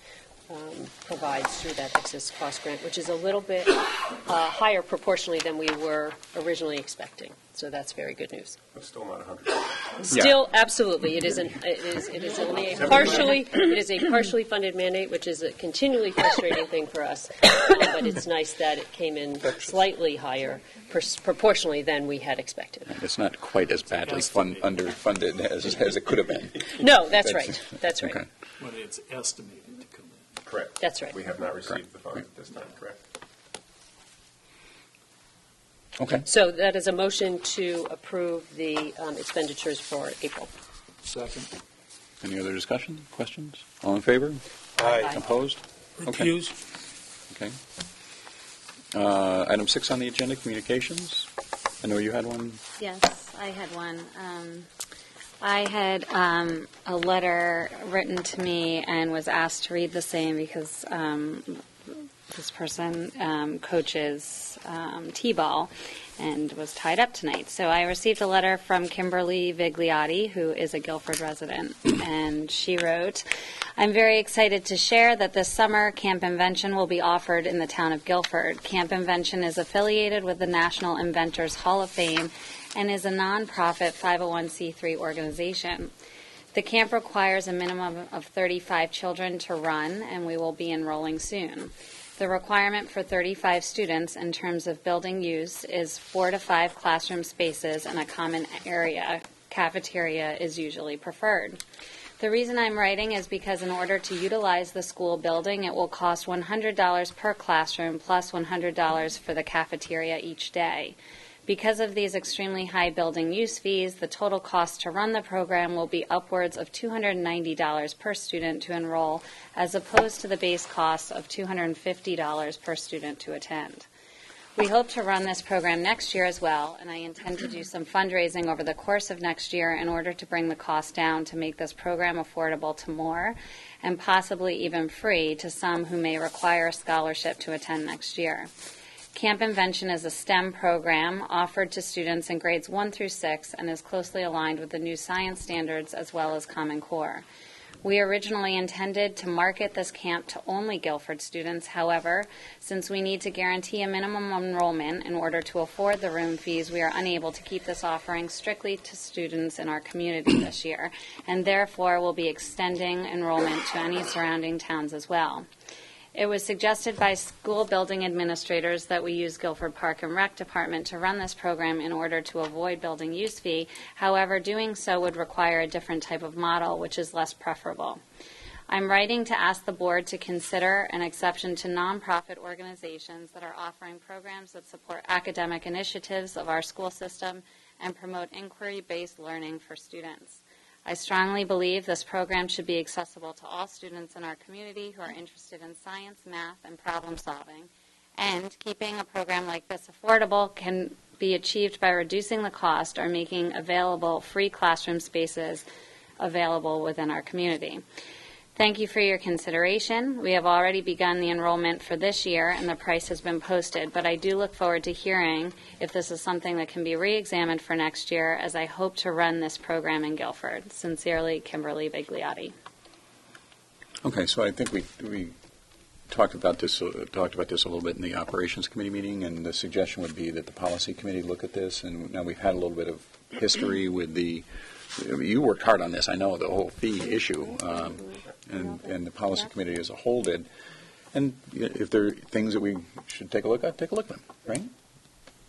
um, provides through that excess cost grant, which is a little bit uh, higher proportionally than we were originally expecting. So that's very good news. But still not 100. Still, absolutely, it isn't, it is, it is only a partially, it is a partially funded mandate, which is a continually frustrating thing for us. Um, But it's nice that it came in slightly higher pers- proportionally than we had expected. It's not quite as badly fun- underfunded as, as it could have been. No, that's right, that's right. Okay. When it's estimated to come in. Correct. That's right. We have not received the funds at this time, correct? Okay. So that is a motion to approve the um, expenditures for April. Second. Any other discussion, questions? All in favor? Aye. Opposed? Okay. Recuse? Okay. Uh, Item six on the agenda, communications. I know you had one. Yes, I had one. Um, I had um, a letter written to me and was asked to read the same because um, this person um, coaches um, t-ball and was tied up tonight. So I received a letter from Kimberly Vigliotti, who is a Guilford resident, and she wrote, I'm very excited to share that this summer Camp Invention will be offered in the town of Guilford. Camp Invention is affiliated with the National Inventors Hall of Fame and is a nonprofit 501c3 organization. The camp requires a minimum of 35 children to run, and we will be enrolling soon. The requirement for 35 students in terms of building use is four to five classroom spaces and a common area. Cafeteria is usually preferred. The reason I'm writing is because in order to utilize the school building, it will cost $100 per classroom plus $100 for the cafeteria each day. Because of these extremely high building use fees, the total cost to run the program will be upwards of $290 per student to enroll, as opposed to the base cost of $250 per student to attend. We hope to run this program next year as well, and I intend to do some fundraising over the course of next year in order to bring the cost down to make this program affordable to more, and possibly even free to some who may require a scholarship to attend next year. Camp Invention is a STEM program offered to students in grades 1 through 6 and is closely aligned with the new science standards as well as Common Core. We originally intended to market this camp to only Guilford students. However, since we need to guarantee a minimum enrollment in order to afford the room fees, we are unable to keep this offering strictly to students in our community this year, and therefore will be extending enrollment to any surrounding towns as well. It was suggested by school building administrators that we use Guilford Park and Rec Department to run this program in order to avoid building use fee. However, doing so would require a different type of model, which is less preferable. I'm writing to ask the board to consider an exception to nonprofit organizations that are offering programs that support academic initiatives of our school system and promote inquiry-based learning for students. I strongly believe this program should be accessible to all students in our community who are interested in science, math, and problem solving. And keeping a program like this affordable can be achieved by reducing the cost or making available free classroom spaces available within our community. Thank you for your consideration. We have already begun the enrollment for this year, and the price has been posted, but I do look forward to hearing if this is something that can be re-examined for next year, as I hope to run this program in Guilford. Sincerely, Kimberly Vigliotti. Okay, so I think we, we talked about this, uh, talked about this a little bit in the Operations Committee meeting, and the suggestion would be that the Policy Committee look at this, and now we've had a little bit of history with the, you worked hard on this, I know, the whole fee issue, um, and, and the Policy Committee as a whole did. And if there are things that we should take a look at, take a look at them, right?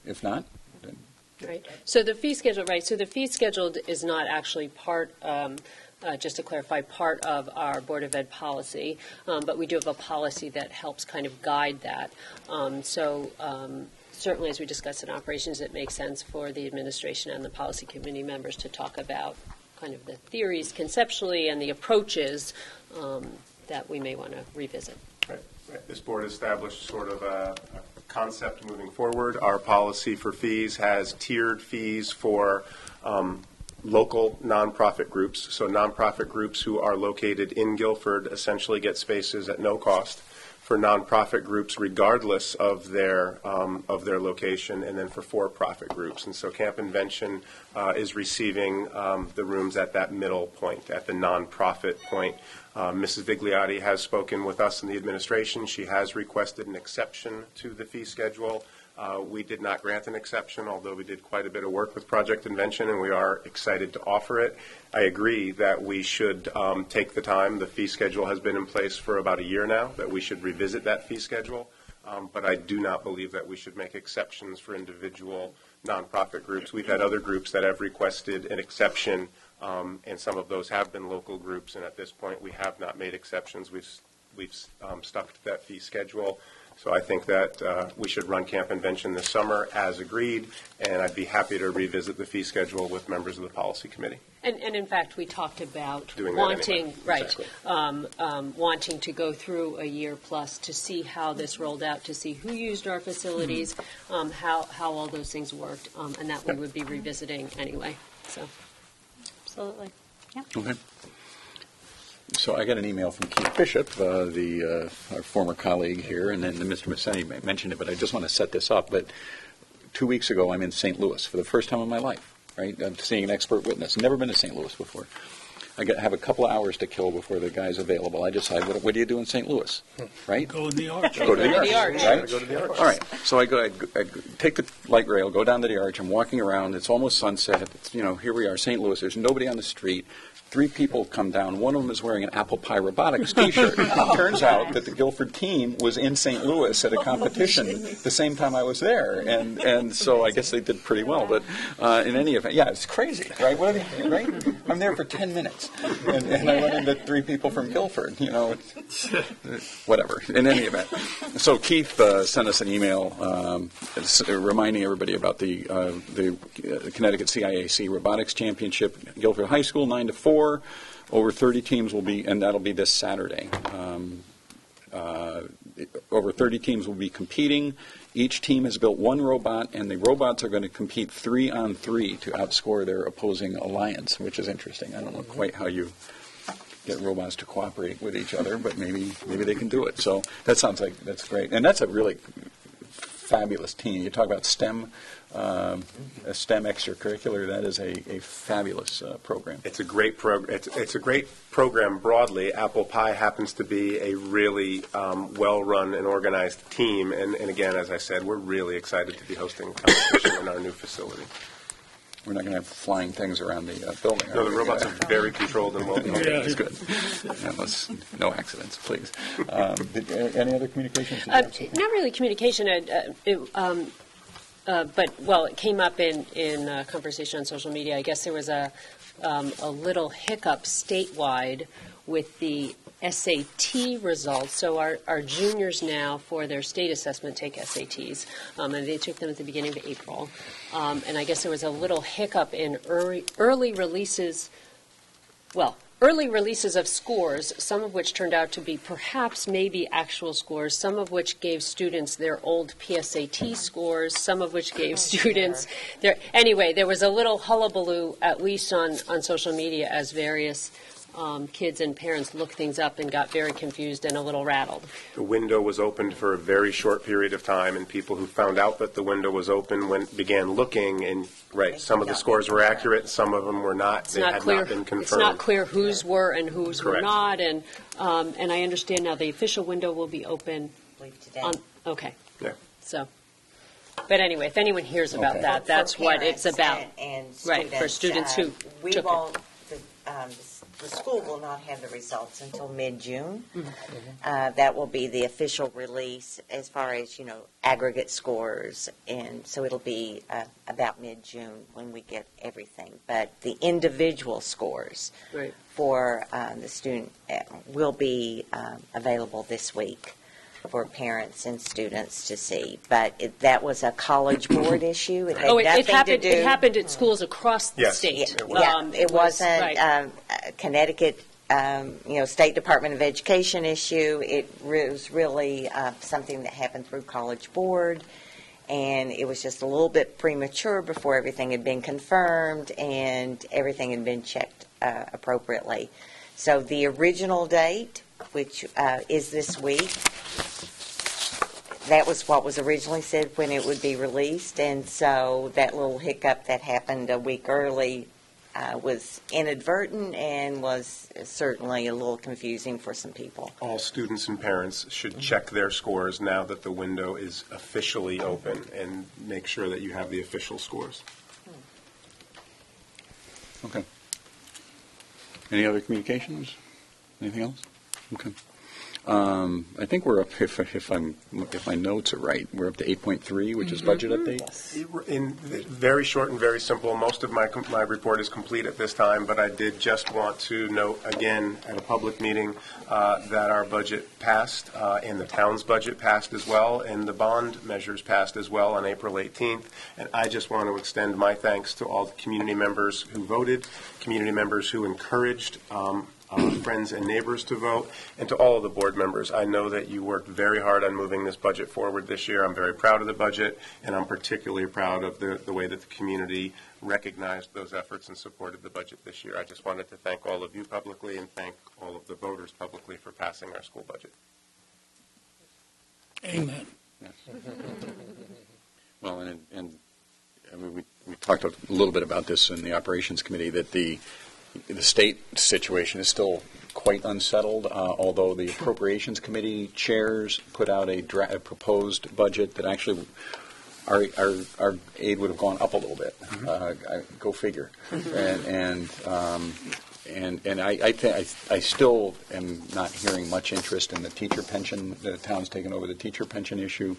If not, then Right. So the fee schedule, right, so the fee schedule is not actually part, um, uh, just to clarify, part of our Board of Ed policy, um, but we do have a policy that helps kind of guide that. Um, So um, certainly, as we discussed in operations, it makes sense for the administration and the policy committee members to talk about kind of the theories conceptually and the approaches um, that we may want to revisit. Right. This board established sort of a a concept moving forward. Our policy for fees has tiered fees for um, local nonprofit groups. So nonprofit groups who are located in Guilford essentially get spaces at no cost for nonprofit groups regardless of their, um, of their location, and then for for-profit groups. And so Camp Invention uh, is receiving um, the rooms at that middle point, at the nonprofit point. Uh, Mrs. Vigliotti has spoken with us in the administration. She has requested an exception to the fee schedule. Uh, We did not grant an exception, although we did quite a bit of work with Project Invention, and we are excited to offer it. I agree that we should um, take the time. The fee schedule has been in place for about a year now, that we should revisit that fee schedule. Um, But I do not believe that we should make exceptions for individual nonprofit groups. We've had other groups that have requested an exception, um, and some of those have been local groups, and at this point, we have not made exceptions. We've we've um, stuck to that fee schedule. So I think that uh, we should run Camp Invention this summer as agreed, and I'd be happy to revisit the fee schedule with members of the policy committee. And, and in fact, we talked about Doing that wanting, anyway. right, Exactly. um, um, wanting to go through a year plus to see how this rolled out, to see who used our facilities, Mm-hmm. um, how, how all those things worked, um, and that we would be revisiting anyway, so, absolutely. Okay. So I got an email from Keith Bishop, uh, the, uh, our former colleague here, and then Mr. Masseni mentioned it, but I just want to set this up. But two weeks ago, I'm in St. Louis for the first time in my life, right? I'm seeing an expert witness. Never been to St. Louis before. I got, have a couple of hours to kill before the guy's available. I decide, what, what do you do in St. Louis, right? Go in the arch. Go to the Go to the arch, arch. right? Go to the arch. All right. So I go, I, go- I go- take the light rail, go down to the arch. I'm walking around. It's almost sunset. It's, you know, here we are, St. Louis. There's nobody on the street. Three people come down. One of them is wearing an Apple Pi Robotics T-shirt. Turns out that the Guilford team was in St. Louis at a competition the same time I was there, and and so I guess they did pretty well. But uh, in any event, yeah, it's crazy, right? What are they, right? I'm there for ten minutes, and, and I run into three people from Guilford. You know, whatever. In any event, so Keith uh, sent us an email um, reminding everybody about the uh, the uh, Connecticut CIAC Robotics Championship, Guilford High School, nine to four. Over 30 teams will be, and that'll be this Saturday. Um, uh, over 30 teams will be competing. Each team has built one robot, and the robots are going to compete three on three to outscore their opposing alliance, which is interesting. I don't know quite how you get robots to cooperate with each other, but maybe maybe they can do it. So that sounds like that's great, and that's a really fabulous team. You talk about STEM, um, a STEM extracurricular. That is a, a fabulous uh, program. It's a great prog, it's, it's a great program broadly. Apple Pi happens to be a really um, well-run and organized team, and, and again, as I said, we're really excited to be hosting a competition in our new facility. We're not going to have flying things around the uh, building. No, the we? robots are very controlled and well Okay, that's good. Yeah, let's- no accidents, please. Um, did- Any other communications? Uh. Not really communication, uh, uh, it, um, uh, but, well, it came up in, in uh, conversation on social media. I guess there was a, um, a little hiccup statewide with the SAT results. So our, our juniors now, for their state assessment, take SATs, um, and they took them at the beginning of April. Um, And I guess there was a little hiccup in early, early releases, well, early releases of scores, some of which turned out to be perhaps maybe actual scores, some of which gave students their old PSAT scores, some of which gave oh, students their, anyway, there was a little hullabaloo, at least on, on social media, as various um, kids and parents looked things up and got very confused and a little rattled. The window was opened for a very short period of time, and people who found out that the window was open went, began looking, and, right, some of the scores were accurate, some of them were not. It's They not had clear. not been It's not clear whose were and whose were not, and, um, and I understand now the official window will be open today. on, okay. Yeah. So, but anyway, if anyone hears about Okay. that, For that's what it's parents about. and- and Right, for students who uh, We took it. won't, the, um, the school will not have the results until mid-June. Mm-hmm. Uh, That will be the official release as far as, you know, aggregate scores. And so it'll be uh, about mid-June when we get everything. But the individual scores Right. for uh, the student uh, will be um, available this week for parents and students to see. But it- that was a College Board issue. It had Oh, it- nothing it to happened, do. it happened at schools across the Yes, state. it was. Yeah, Um, it was- wasn't right. um, a Connecticut, um, you know, State Department of Education issue. It re- was really uh, something that happened through College Board, and it was just a little bit premature before everything had been confirmed and everything had been checked uh, appropriately. So the original date, which uh, is this week, that was what was originally said when it would be released, and so that little hiccup that happened a week early uh, was inadvertent and was certainly a little confusing for some people. All students and parents should check their scores now that the window is officially open, and make sure that you have the official scores. Okay. Any other communications? Anything else? Okay. Um, I think we're up, if, if I'm, if my notes are right, we're up to 8.3, which is budget update? In, very short and very simple, most of my, com- my report is complete at this time, but I did just want to note again at a public meeting uh, that our budget passed, uh, and the town's budget passed as well, and the bond measures passed as well on April 18th. And I just want to extend my thanks to all the community members who voted, community members who encouraged um, friends and neighbors to vote, and to all of the board members. I know that you worked very hard on moving this budget forward this year. I'm very proud of the budget, and I'm particularly proud of the, the way that the community recognized those efforts and supported the budget this year. I just wanted to thank all of you publicly and thank all of the voters publicly for passing our school budget. Amen. Well, and, and, I mean, we, we talked a little bit about this in the operations committee, that the, the state situation is still quite unsettled, uh, although the appropriations committee chairs put out a, dra- a proposed budget that actually, our, our, our aid would have gone up a little bit. Uh, I- go figure. And, and, um, and, and I, I, thi- I, I still am not hearing much interest in the teacher pension, the town's taken over the teacher pension issue.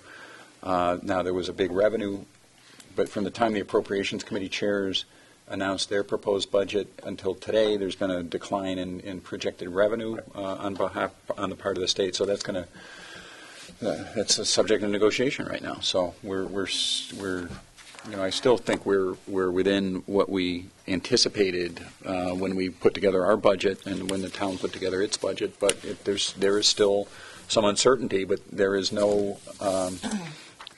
Uh, Now, there was a big revenue, but from the time the Appropriations Committee chairs announced their proposed budget until today, there's been a decline in, in projected revenue uh, on behalf, on the part of the state, so that's going to, that's a subject of negotiation right now. So we're, we're, we're, you know, I still think we're, we're within what we anticipated uh, when we put together our budget and when the town put together its budget, but it- there's, there is still some uncertainty, but there is no, um,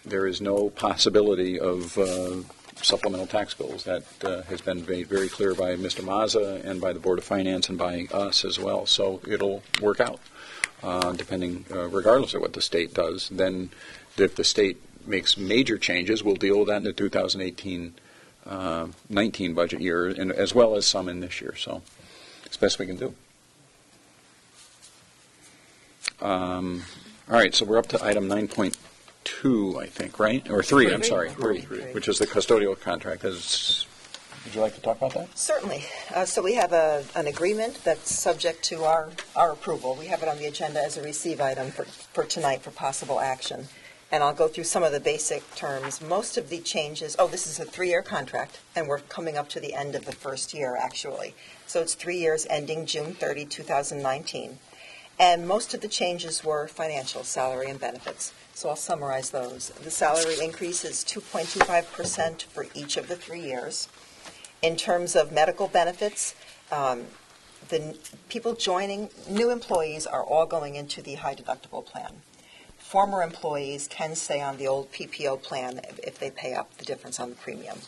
there is no possibility of uh, supplemental tax bills. That uh, has been made very clear by Mr. Mazza and by the Board of Finance and by us as well. So it'll work out, uh, depending, uh, regardless of what the state does. Then if the state makes major changes, we'll deal with that in the 2018 uh, 19 budget year, and as well as some in this year. So it's best we can do. Um, All right, so we're up to item 9.2, I think, right? Or 3, I'm sorry, 3, which is the custodial contract. Is- Would you like to talk about that? Certainly. Uh, So we have a, an agreement that's subject to our, our approval. We have it on the agenda as a receive item for, for tonight for possible action. And I'll go through some of the basic terms. Most of the changes, oh, this is a three-year contract, and we're coming up to the end of the first year, actually. So it's three years ending June 30, 2019. And most of the changes were financial, salary and benefits. So I'll summarize those. The salary increase is 2.25% for each of the three years. In terms of medical benefits, um, the people joining, new employees are all going into the high deductible plan. Former employees can stay on the old PPO plan if- if they pay up the difference on the premium.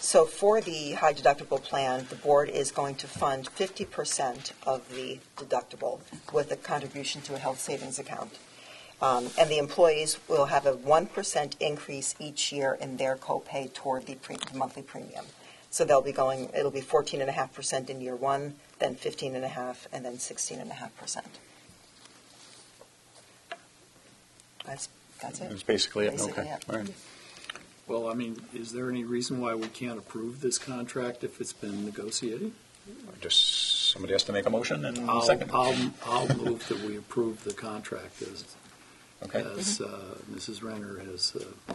So for the high deductible plan, the board is going to fund 50% of the deductible with a contribution to a health savings account. Um, And the employees will have a 1% increase each year in their copay toward the pre- the monthly premium. So they'll be going, it'll be 14.5% in year one, then 15.5, and then 16.5%. That's, that's it. That's basically it? Basically Okay, it. all right. Well, I mean, is there any reason why we can't approve this contract if it's been negotiated? Just, somebody has to make a motion and I'll, second. I'll, I'll move that we approve the contract as, Okay. as uh, Mrs. Renner has uh,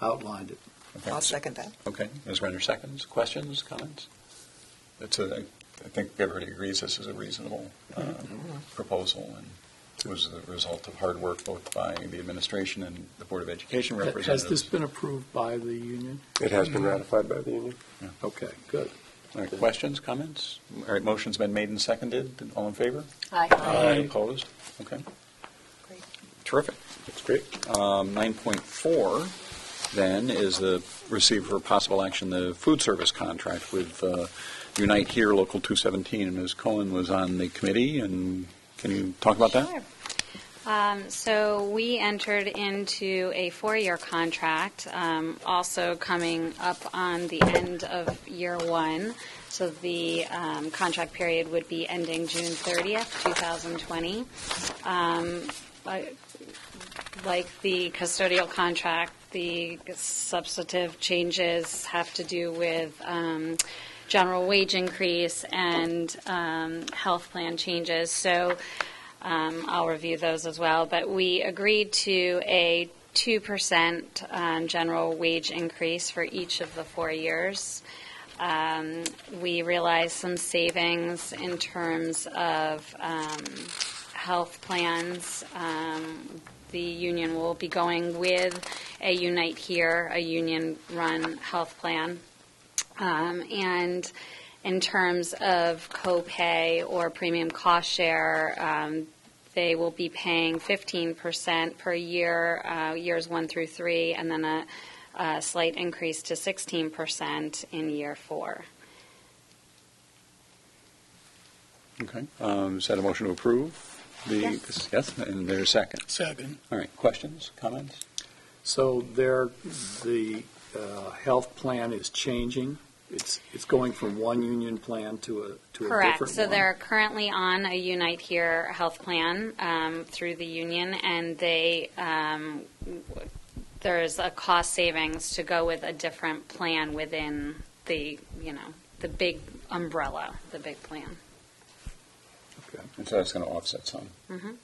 outlined it. Okay. I'll second that. Okay, Ms. Renner seconds. Questions, comments? That's a, I think everybody agrees this is a reasonable uh, proposal, and it was the result of hard work both by the administration and the Board of Education Has this been approved by the union? It has been ratified by the union. Okay, good. All right, questions, comments? All right, motion's been made and seconded. All in favor? Aye. Opposed? Okay. Great. Terrific. That's great. Um, 9.4 then is the receive for possible action, the food service contract with uh, Unite Here Local 217. And Ms. Cohen was on the committee, and can you talk about that? Sure. Um, so we entered into a four-year contract, um, also coming up on the end of year one. So the um, contract period would be ending June 30th, 2020. Um, Like the custodial contract, the substantive changes have to do with um, general wage increase and um, health plan changes. So Um, I'll review those as well, but we agreed to a 2% um, general wage increase for each of the four years. Um, We realized some savings in terms of um, health plans. Um, The union will be going with a Unite Here, a union-run health plan. Um, And in terms of copay or premium cost share, um, they will be paying 15% per year, uh, years one through three, and then a, a slight increase to 16% in year four. Okay. Um, Is that a motion to approve? the Yes. Yes, and there's a second. Second. All right, questions, comments? So there, the uh, health plan is changing? It's, it's going from one union plan to a, to a different Correct. one? So they're currently on a Unite Here health plan um, through the union, and they, um, w- there's a cost savings to go with a different plan within the, you know, the big umbrella, the big plan. Okay. And so that's going to offset some. Mhm.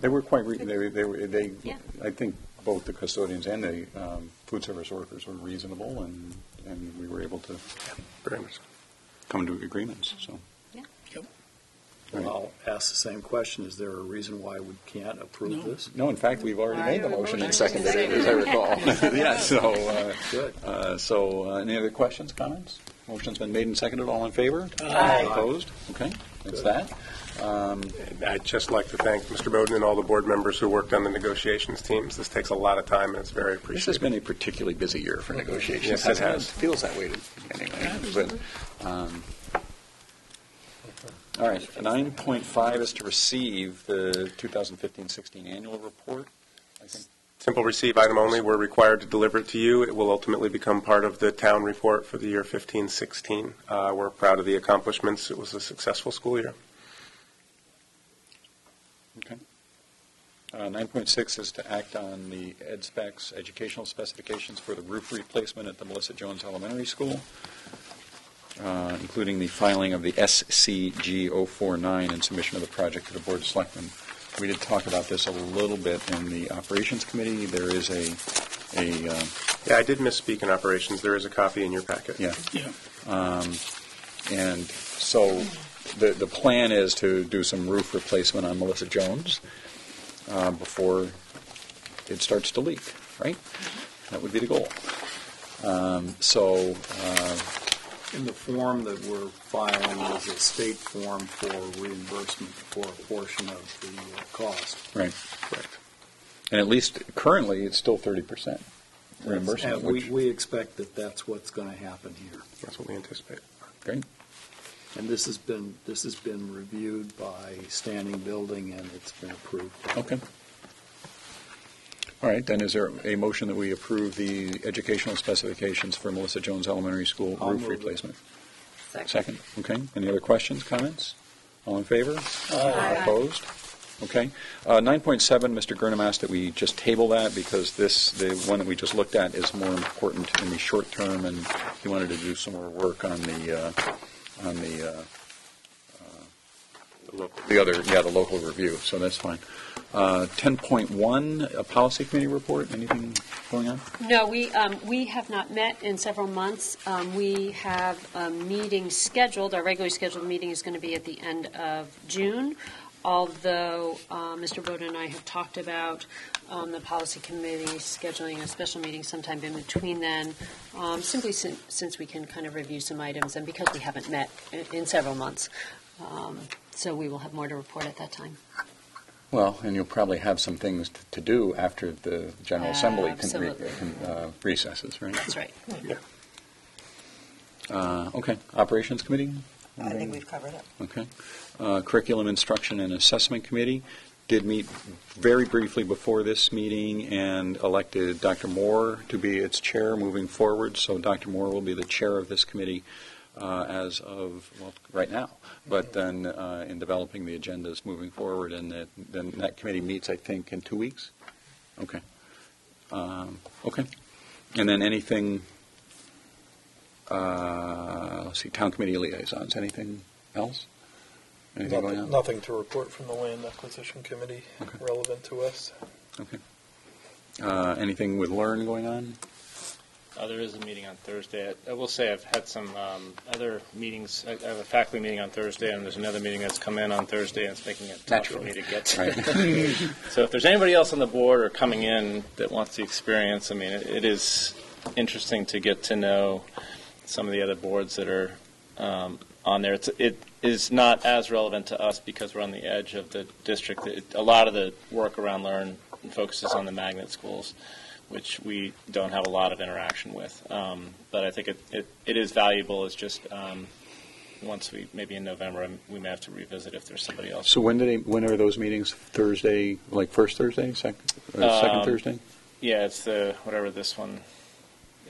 They were quite, re- they, were- they, were- they, Yeah. I think both the custodians and the um, food service workers were reasonable, and, and we were able to Very much. come to agreements, so. Well, I'll ask the same question. Is there a reason why we can't approve this? No, in fact, we've already made the motion and seconded it, as I recall. Yeah, so, uh, Good. uh, so, uh, any other questions, comments? Motion's been made and seconded, all in favor? Aye. Opposed? Okay, that's that. Um, I'd just like to thank Mr. Bowden and all the board members who worked on the negotiations teams. This takes a lot of time, and it's very appreciated. This has been a particularly busy year for negotiations. Yes, it has. Feels that way to, anyway. But, um, All right, 9.5 is to receive the 2015-16 annual report. I think Simple receive item only. We're required to deliver it to you. It will ultimately become part of the town report for the year 15-16. Uh, We're proud of the accomplishments. It was a successful school year. Okay. Uh, 9.6 is to act on the ed specs, educational specifications for the roof replacement at the Melissa Jones Elementary School, uh, including the filing of the SCG 049 and submission of the project to the Board of Selectmen. We did talk about this a little bit in the Operations Committee. There is a, a, uh, Yeah, I did misspeak in operations. There is a copy in your packet. yeah. Yeah. Um, And so the, the plan is to do some roof replacement on Melissa Jones uh, before it starts to leak, right? That would be the goal. Um, So, uh, In the form that we're filing is a state form for reimbursement for a portion of the uh, cost. right, correct. And at least currently, it's still 30% reimbursement, And we, which, we expect that that's what's going to happen here. That's what we anticipate. great. And this has been, this has been reviewed by standing building and it's been approved. Okay. All right, then is there a motion that we approve the educational specifications for Melissa Jones Elementary School I'll roof move it. replacement? Second, okay. Any other questions, comments? All in favor? Opposed? Okay. Uh, 9.7, Mr. Gurnham asked that we just table that because this, the one that we just looked at is more important in the short term, and he wanted to do some more work on the, uh, on the, uh, the other, yeah, the local review, so that's fine. Uh, 10.1, a policy committee report, anything going on? No, we, um, we have not met in several months. Um, we have a meeting scheduled, our regularly scheduled meeting is going to be at the end of June, although uh, Mr. Bowden and I have talked about um, the policy committee scheduling a special meeting sometime in between then, um, simply sin- since we can kind of review some items and because we haven't met in, in several months. Um, so we will have more to report at that time. Well, and you'll probably have some things t- to do after the General Assembly con- re- Absolutely. con- uh, recesses, right? That's right. Yeah. Uh, Okay, Operations Committee? I think we've covered it. Okay. Uh, Curriculum Instruction and Assessment Committee did meet very briefly before this meeting and elected Dr. Moore to be its chair moving forward. So Dr. Moore will be the chair of this committee uh, as of, well, right now. But then uh, in developing the agendas moving forward, and that, then that committee meets, I think, in two weeks? Okay. Um, Okay. And then anything, uh, let's see, Town Committee liaisons, anything else? Anything going Nothing, on? nothing to report from the Land Acquisition Committee relevant to us. Okay. Uh, Anything with Learn going on? Uh, there is a meeting on Thursday. I I will say I've had some um, other meetings. I I have a faculty meeting on Thursday, and there's another meeting that's come in on Thursday, and it's making it tough for me to get to. Right. So if there's anybody else on the board or coming in that wants the experience, I mean, it it is interesting to get to know some of the other boards that are um, on there. It's, it is not as relevant to us because we're on the edge of the district. It, a lot of the work around Learn focuses on the magnet schools, which we don't have a lot of interaction with. Um, but I think it, it, it is valuable. It's just um, once we maybe in November um, we may have to revisit if there's somebody else. So when do they, when are those meetings? Thursday, like first Thursday, second, uh, second Um, Thursday? Yeah, it's the whatever this one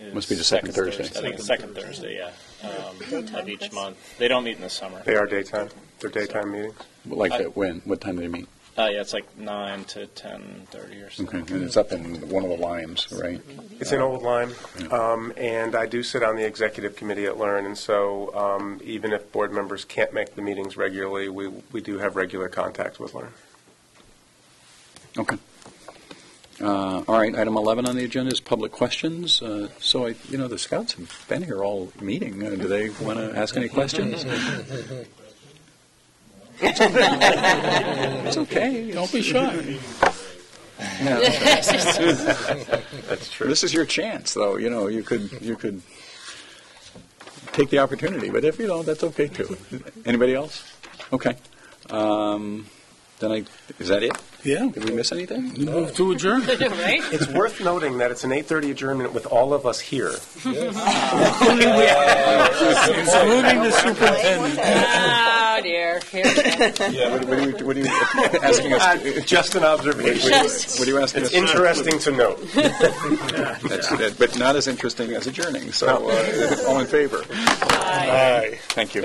is. Must be the second Thursday. I think it's second Thursday. Yeah, um, of each month. They don't meet in the summer. They are daytime, they're daytime meetings. Like I- that, when? What time do they meet? Uh, yeah, it's like nine to ten thirty or Okay, something. and it's up in one of the Lymes, right? It's in Old Lyme, um, and I do sit on the executive committee at Learn, and so um, even if board members can't make the meetings regularly, we, we do have regular contact with Learn. Okay. Uh, All right, item 11 on the agenda is public questions. Uh, So, I, you know, the scouts have been here all meeting. Uh, Do they want to ask any questions? It's okay. Don't be shy. That's true. This is your chance, though, you know, you could, you could take the opportunity, but if you don't, that's okay, too. Anybody else? Okay. Um, Then I, is that it? Yeah. Did we miss anything? Move to adjourn. Right? It's worth noting that it's an 8:30 adjournment with all of us here. Including the superintendent. Oh, dear. Here we go. Yeah, what what are you, what are you asking us? to- Just an observation. What are you asking us? It's interesting to note. That's it, but not as interesting as adjourning, so uh, all in favor? Aye. Thank you.